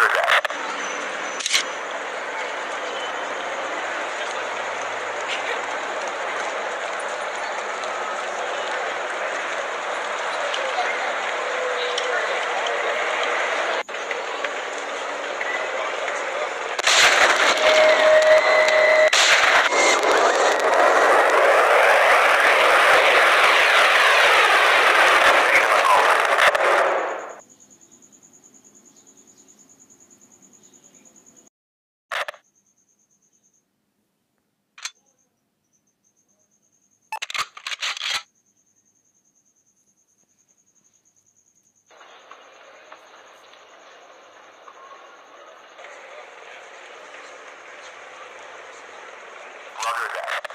100. 100.